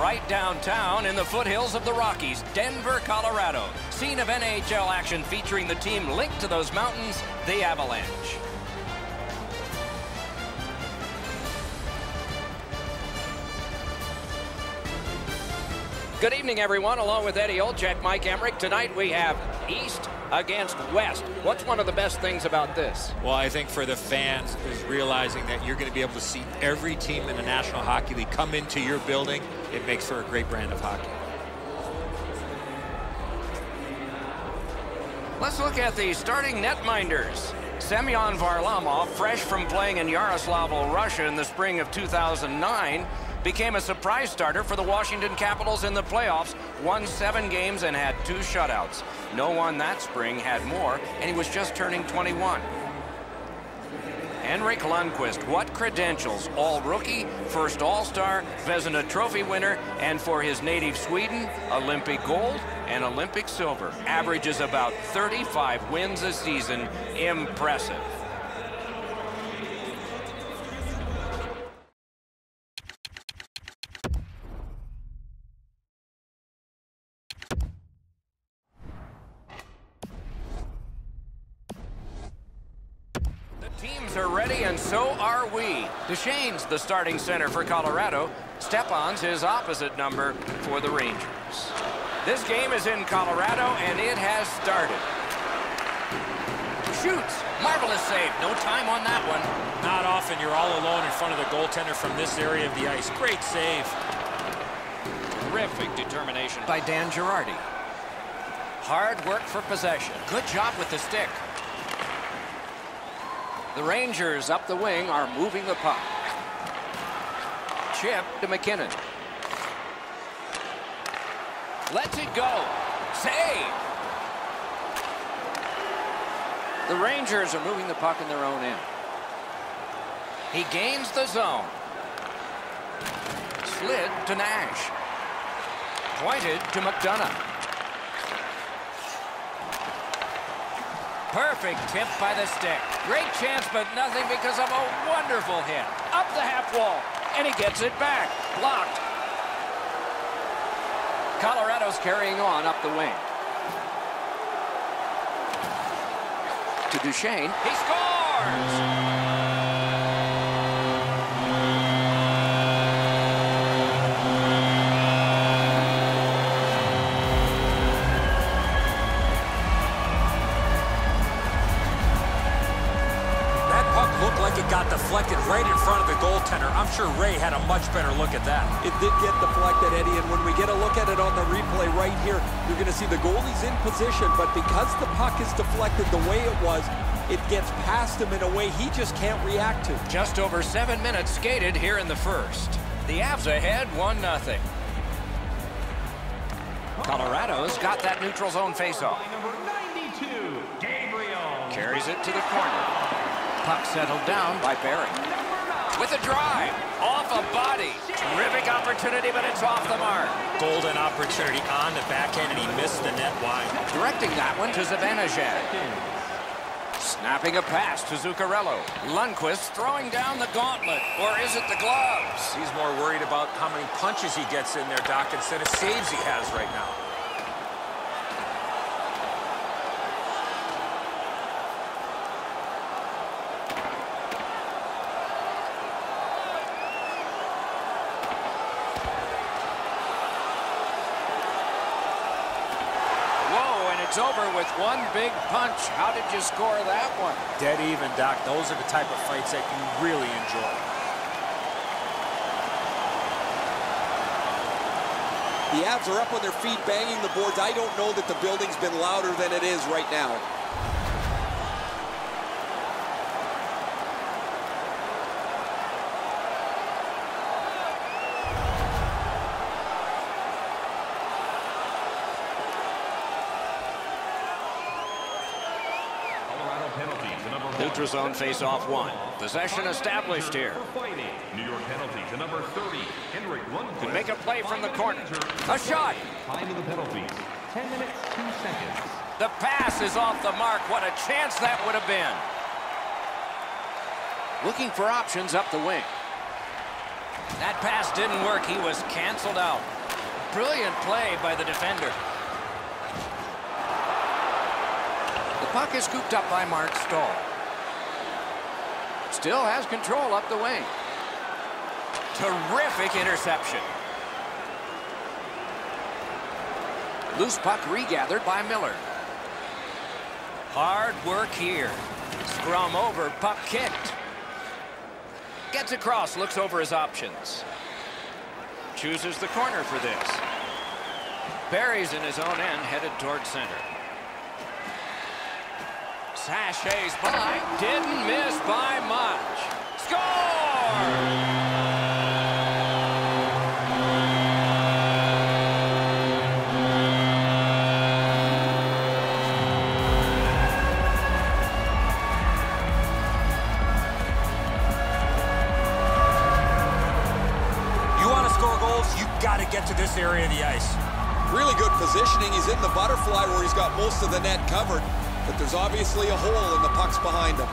right downtown in the foothills of the Rockies, Denver, Colorado. Scene of NHL action featuring the team linked to those mountains, the Avalanche. Good evening, everyone. Along with Eddie Olczyk, Mike Emrick. Tonight we have East against West. What's one of the best things about this? Well, I think for the fans is realizing that you're going to be able to see every team in the National Hockey League come into your building. It makes for a great brand of hockey. Let's look at the starting netminders. Semyon Varlamov, fresh from playing in Yaroslavl, Russia in the spring of 2009, became a surprise starter for the Washington Capitals in the playoffs, won seven games and had two shutouts. No one that spring had more, and he was just turning 21. Henrik Lundqvist, what credentials? All-rookie, first All-Star, Vezina Trophy winner, and for his native Sweden, Olympic gold and Olympic silver. Averages about 35 wins a season. Impressive. We. Duchene's the starting center for Colorado. Stepan's his opposite number for the Rangers. This game is in Colorado, and it has started. Shoots. Marvelous save. No time on that one. Not often you're all alone in front of the goaltender from this area of the ice. Great save. Terrific determination by Dan Girardi. Hard work for possession. Good job with the stick. The Rangers up the wing are moving the puck. Chip to MacKinnon. Lets it go. Save. The Rangers are moving the puck in their own end. He gains the zone. Slid to Nash. Pointed to McDonagh. Perfect tip by the stick. Great chance, but nothing because of a wonderful hit. Up the half wall, and he gets it back. Blocked. Colorado's carrying on up the wing. To Duchene. He scores! Got deflected right in front of the goaltender. I'm sure Ray had a much better look at that. It did get deflected, Eddie, and when we get a look at it on the replay right here, you're going to see the goalie's in position, but because the puck is deflected the way it was, it gets past him in a way he just can't react to. Just over seven minutes skated here in the first. The Avs ahead, 1-0. Colorado's got that neutral zone faceoff. Carries it to the corner. Puck settled down by Barrie. With a drive. Off a body. Terrific opportunity, but it's off the mark. Golden opportunity on the backhand, and he missed the net wide. Directing that one to Zibanejad. Snapping a pass to Zuccarello. Lundqvist throwing down the gauntlet. Or is it the gloves? He's more worried about how many punches he gets in there, Doc, instead of saves he has right now. It's over with one big punch. How did you score that one? Dead even, Doc. Those are the type of fights that you really enjoy. The Avs are up on their feet, banging the boards. I don't know that the building's been louder than it is right now. Neutral zone face-off one. Possession established here. New York penalty to number 30, Henrik Lundqvist. Could make a play from the corner. A shot. Time of the penalties, 10 minutes, 2 seconds. The pass is off the mark. What a chance that would have been. Looking for options up the wing. That pass didn't work. He was canceled out. Brilliant play by the defender. The puck is scooped up by Marc Staal. Still has control up the wing. Terrific interception. Loose puck regathered by Miller. Hard work here. Scrum over, puck kicked. Gets across, looks over his options. Chooses the corner for this. Buries in his own end, headed toward center. Sashays by, didn't miss by much. Score! You want to score goals, you got to get to this area of the ice. Really good positioning. He's in the butterfly where he's got most of the net covered, but there's obviously a hole in the puck's behind him.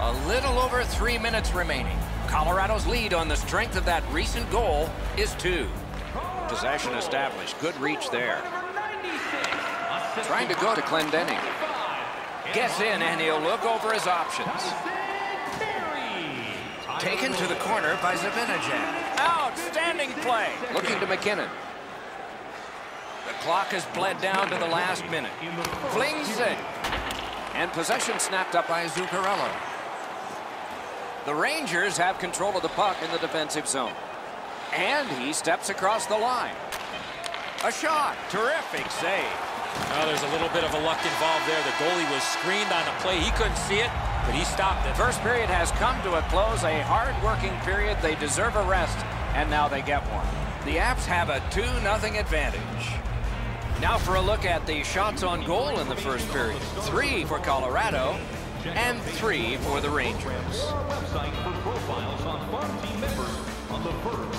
A little over three minutes remaining. Colorado's lead on the strength of that recent goal is two. Possession established. Good reach there. Trying to go to Clendening. Gets in and he'll look over his options. Taken to the corner by Zibanejad. Outstanding play. Looking to MacKinnon. The clock has bled down to the last minute. Flings it. And possession snapped up by Zuccarello. The Rangers have control of the puck in the defensive zone. And he steps across the line. A shot. Terrific save. Well, there's a little bit of a luck involved there. The goalie was screened on the play. He couldn't see it, but he stopped it. First period has come to a close. A hard-working period. They deserve a rest, and now they get one. The Avs have a 2-0 advantage. Now for a look at the shots on goal in the first period. Three for Colorado, and three for the Rangers.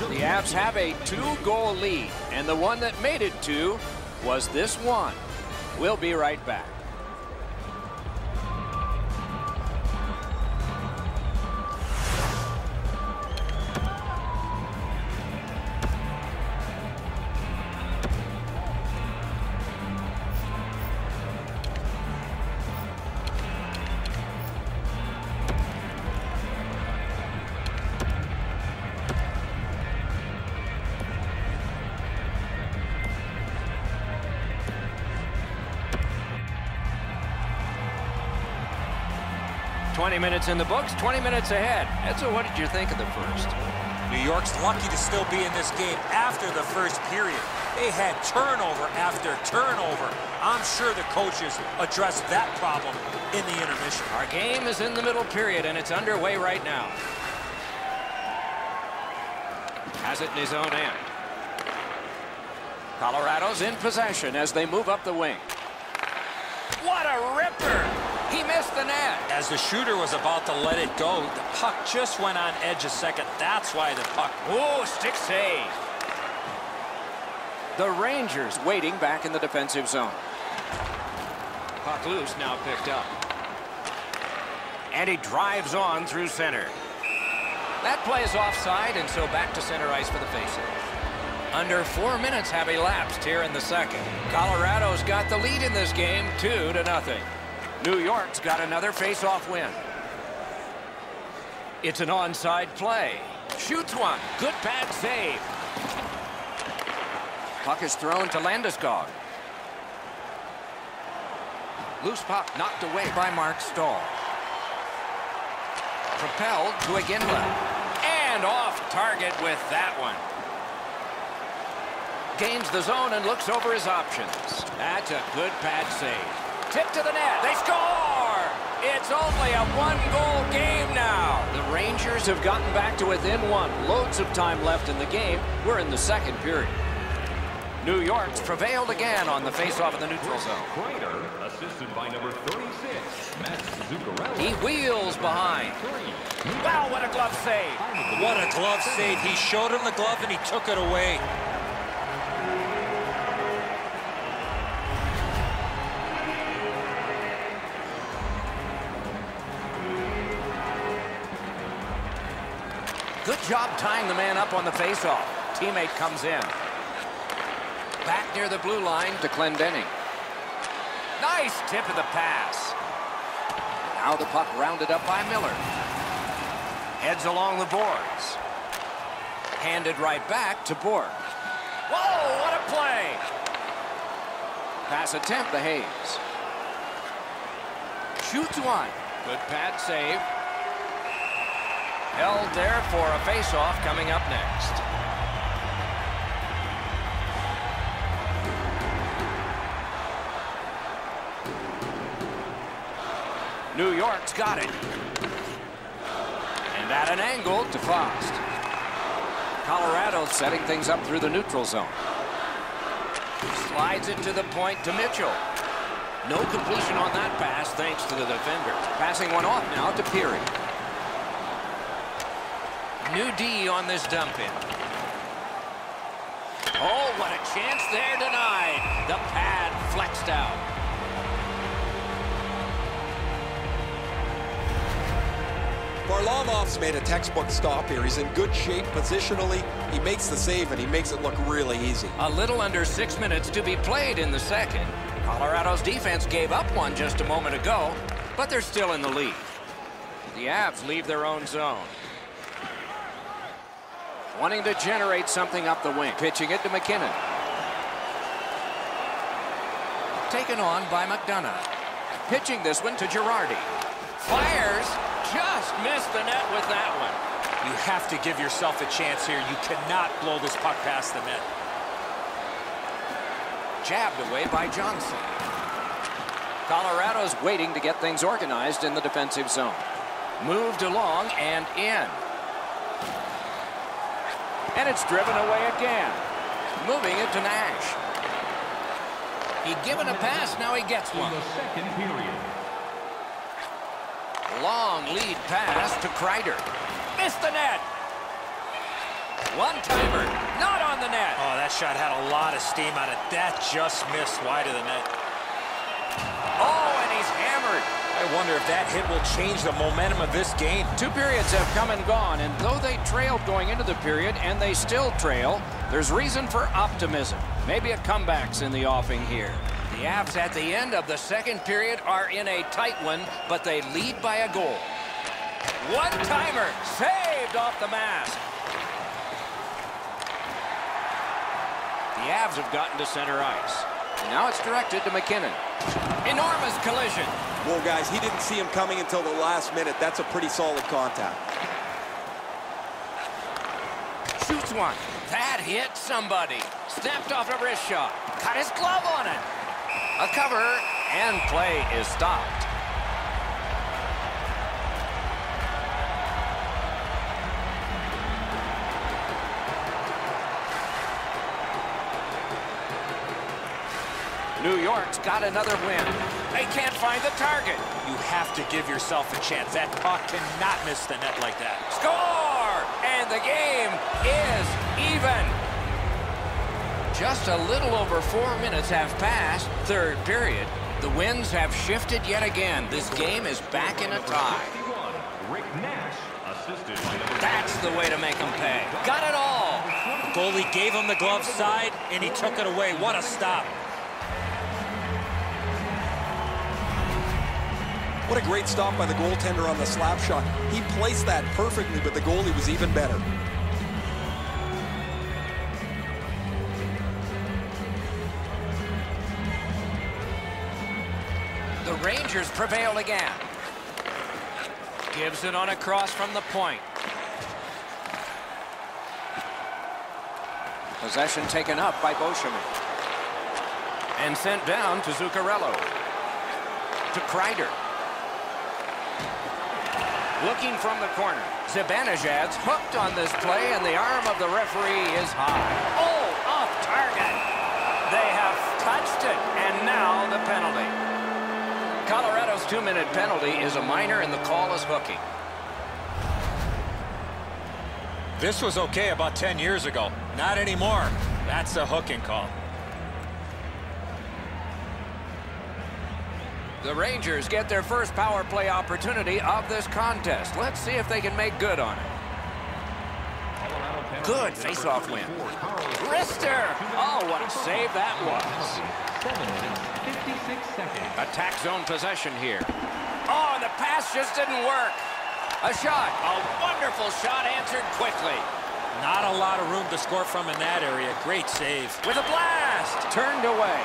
The Avs have a two-goal lead, and the one that made it two was this one. We'll be right back. Minutes in the books, 20 minutes ahead. Edzo, what did you think of the first? New York's lucky to still be in this game after the first period. They had turnover after turnover. I'm sure the coaches addressed that problem in the intermission. Our game is in the middle period, and it's underway right now. Has it in his own end. Colorado's in possession as they move up the wing. What a ripper! He missed the net. As the shooter was about to let it go, the puck just went on edge a second. That's why the puck... Oh, stick save. The Rangers waiting back in the defensive zone. Puck loose now picked up. And he drives on through center. That play is offside, and so back to center ice for the faceoff. Under four minutes have elapsed here in the second. Colorado's got the lead in this game, two to nothing. New York's got another face-off win. It's an onside play. Shoots one. Good pad save. Puck is thrown to Landeskog. Loose puck knocked away by Marc Staal. Propelled to Iginla. And off target with that one. Gains the zone and looks over his options. That's a good pad save. Tip to the net. They score! It's only a one-goal game now. The Rangers have gotten back to within one. Loads of time left in the game. We're in the second period. New York's prevailed again on the face-off in the neutral zone. Kreider, assisted by number 36, Matt Zuccarello. He wheels behind. Wow, what a glove save. What a glove save. He showed him the glove and he took it away. Job tying the man up on the faceoff. Teammate comes in. Back near the blue line to Clendening. Nice tip of the pass. Now the puck rounded up by Miller. Heads along the boards. Handed right back to Bourque. Whoa, what a play! Pass attempt to Hayes. Shoots one. Good pad save. Held there for a face-off coming up next. New York's got it. And at an angle to Fast. Colorado setting things up through the neutral zone. Slides it to the point to Mitchell. No completion on that pass thanks to the defender. Passing one off now to Peary. New D on this dump in. Oh, what a chance there denied. The pad flexed out. Varlamov's made a textbook stop here. He's in good shape positionally. He makes the save, and he makes it look really easy. A little under six minutes to be played in the second. Colorado's defense gave up one just a moment ago, but they're still in the lead. The Avs leave their own zone. Wanting to generate something up the wing. Pitching it to MacKinnon. Taken on by McDonagh. Pitching this one to Girardi. Fires. Just missed the net with that one. You have to give yourself a chance here. You cannot blow this puck past the net. Jabbed away by Johnson. Colorado's waiting to get things organized in the defensive zone. Moved along and in. And it's driven away again. Moving it to Nash. He given a pass, now he gets one. In the second period. Long lead pass to Kreider. Missed the net. One-timer, not on the net. Oh, that shot had a lot of steam on it. That just missed wide of the net. Oh, and he's hammered. I wonder if that hit will change the momentum of this game. Two periods have come and gone, and though they trailed going into the period, and they still trail, there's reason for optimism. Maybe a comeback's in the offing here. The Avs at the end of the second period are in a tight one, but they lead by a goal. One-timer, saved off the mask. The Avs have gotten to center ice. Now it's directed to MacKinnon. Enormous collision. Well, guys, he didn't see him coming until the last minute. That's a pretty solid contact. Shoots one. That hit somebody. Snapped off a wrist shot. Cut his glove on it. A cover, and play is stopped. New York's got another win. They can't find the target. You have to give yourself a chance. That puck cannot miss the net like that. Score! And the game is even. Just a little over four minutes have passed. Third period. The winds have shifted yet again. This game is back in a tie. Rick Nash, assisted That's the way to make them pay. Got it all. The goalie gave him the glove side, and he took it away. What a stop. What a great stop by the goaltender on the slap shot. He placed that perfectly, but the goalie was even better. The Rangers prevail again. Gives it on a cross from the point. Possession taken up by Beauchemin. And sent down to Zuccarello. To Kreider. Looking from the corner. Zibanejad's hooked on this play, and the arm of the referee is high. Oh, off target. They have touched it, and now the penalty. Colorado's two-minute penalty is a minor, and the call is hooking. This was okay about 10 years ago. Not anymore. That's a hooking call. The Rangers get their first power play opportunity of this contest. Let's see if they can make good on it. Good face-off win. Rister! Oh, what a save that was. 56 seconds. Attack zone possession here. Oh, and the pass just didn't work. A shot. A wonderful shot answered quickly. Not a lot of room to score from in that area. Great save. With a blast. Turned away.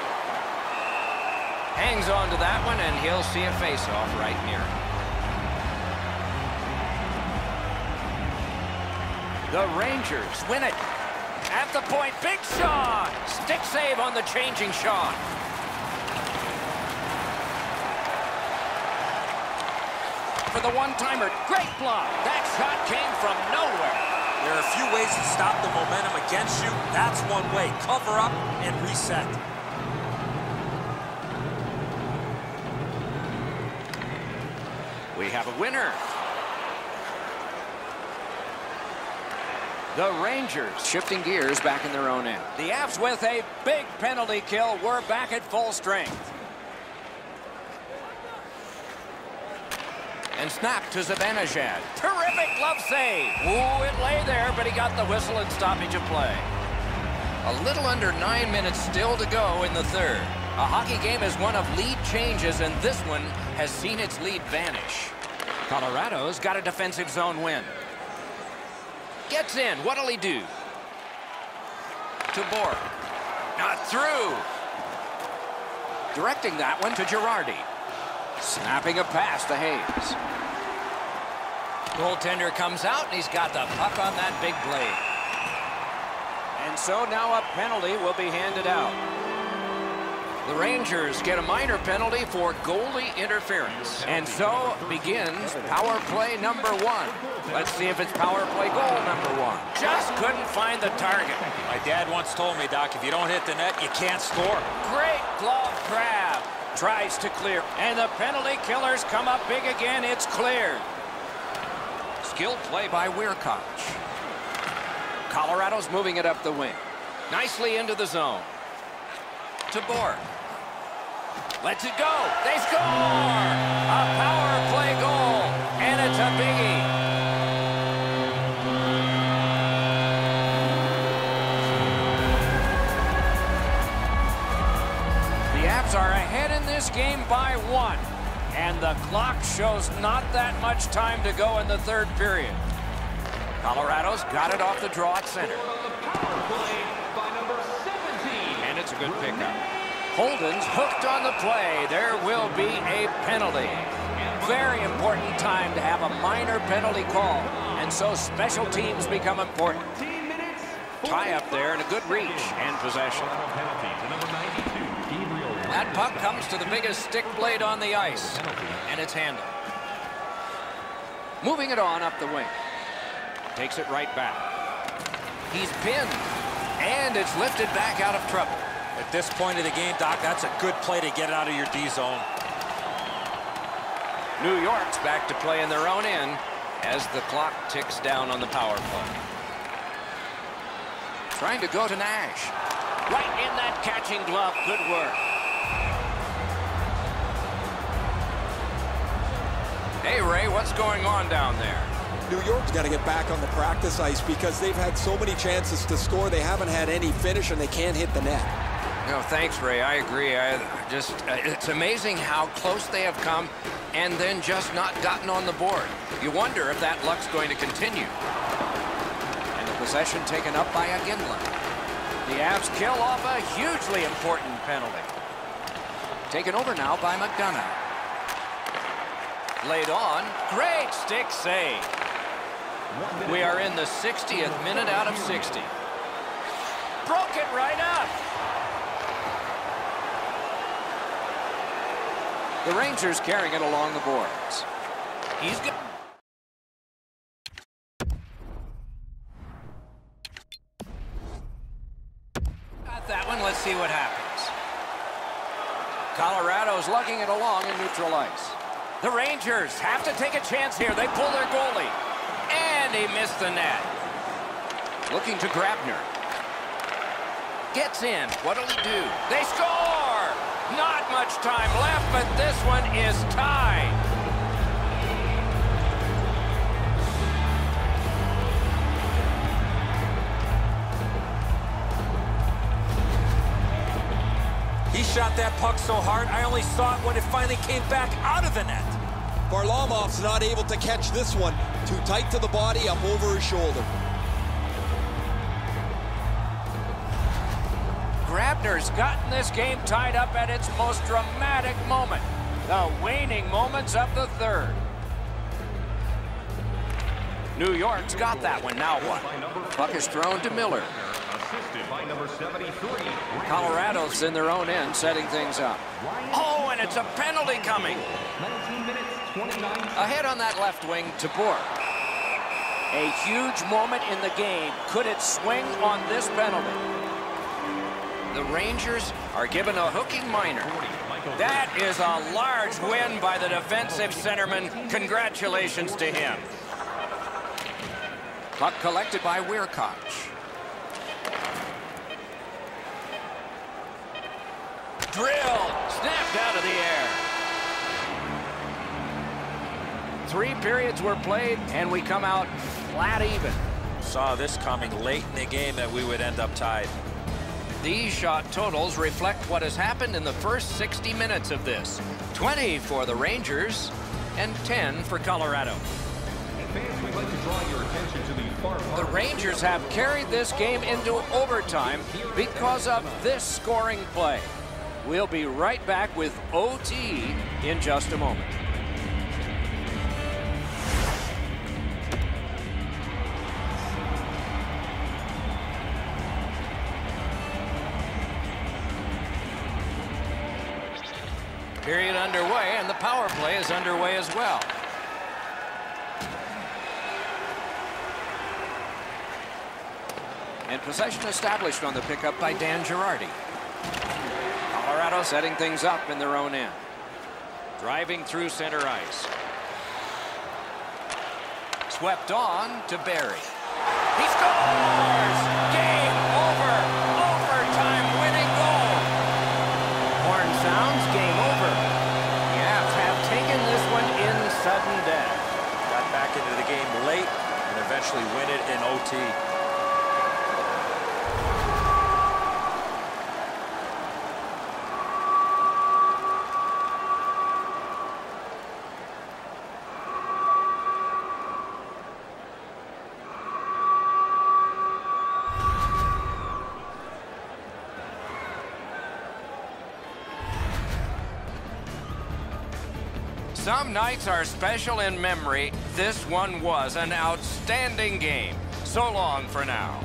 Hangs on to that one, and he'll see a face-off right near him. The Rangers win it. At the point, big shot. Stick save on the changing shot. For the one-timer, great block. That shot came from nowhere. There are a few ways to stop the momentum against you. That's one way. Cover up and reset. We have a winner. The Rangers shifting gears back in their own end. The Avs with a big penalty kill. We're back at full strength. And snap to Zibanejad. Terrific glove save. Ooh, it lay there, but he got the whistle and stoppage of play. A little under nine minutes still to go in the third. A hockey game is one of lead changes, and this one has seen its lead vanish. Colorado's got a defensive zone win. Gets in. What'll he do? To Bourque. Not through. Directing that one to Girardi. Snapping a pass to Hayes. Goaltender comes out, and he's got the puck on that big blade. And so now a penalty will be handed out. The Rangers get a minor penalty for goalie interference. And so begins power play number one. Let's see if it's power play goal number one. Just couldn't find the target. My dad once told me, Doc, if you don't hit the net, you can't score. Great glove grab. Tries to clear. And the penalty killers come up big again. It's cleared. Skilled play by Wiercioch. Colorado's moving it up the wing. Nicely into the zone. To Bourque. Lets it go. They score! A power play goal. And it's a biggie. The Avs are ahead in this game by one. And the clock shows not that much time to go in the third period. Colorado's got it off the draw at center. Power play by number 17. And it's a good pickup. Holden's hooked on the play. There will be a penalty. Very important time to have a minor penalty call. And so special teams become important. 10. Tie up there and a good reach and possession. Penalty to number 92, Gabriel. That puck comes to the biggest stick blade on the ice. And it's handled. Moving it on up the wing. Takes it right back. He's pinned. And it's lifted back out of trouble. At this point of the game, Doc, that's a good play to get out of your D zone. New York's back to play in their own end as the clock ticks down on the power play. Trying to go to Nash. Right in that catching glove. Good work. Hey, Ray, what's going on down there? New York's got to get back on the practice ice because they've had so many chances to score. They haven't had any finish, and they can't hit the net. No, thanks, Ray. I agree. I just uh, it's amazing how close they have come and then just not gotten on the board. You wonder if that luck's going to continue. And the possession taken up by Iginla. The Avs kill off a hugely important penalty. Taken over now by McDonagh. Laid on. Great stick save. We are in the 60th minute out of 60. Broke it right up. The Rangers carrying it along the boards. He's good. Got that one. Let's see what happens. Colorado's lugging it along in neutral ice. The Rangers have to take a chance here. They pull their goalie. And he missed the net. Looking to Grabner. Gets in. What'll he do? They but this one is tied. He shot that puck so hard, I only saw it when it finally came back out of the net. Varlamov's not able to catch this one. Too tight to the body, up over his shoulder. Grabner's gotten this game tied up at its most dramatic moment. The waning moments of the third. New York's got that one. Now what? Puck is thrown to Miller. Assisted by number 73. Colorado's in their own end, setting things up. Oh, and it's a penalty coming. 19 minutes, 29 Ahead on that left wing to Bourque. A huge moment in the game. Could it swing on this penalty? The Rangers are given a hooking minor. That is a large win by the defensive centerman. Congratulations to him. Puck collected by Wiercioch. Drill! Snapped out of the air. Three periods were played, and we come out flat even. Saw this coming late in the game that we would end up tied. These shot totals reflect what has happened in the first 60 minutes of this. 20 for the Rangers and 10 for Colorado. Fans, like to draw your attention to the. The Rangers have carried this game into overtime because of this scoring play. We'll be right back with OT in just a moment. Is underway as well. And possession established on the pickup by Dan Girardi. Colorado setting things up in their own end. Driving through center ice. Swept on to Barrie. He scores! Game late and eventually win it in OT. Some nights are special in memory. This one was an outstanding game. So long for now.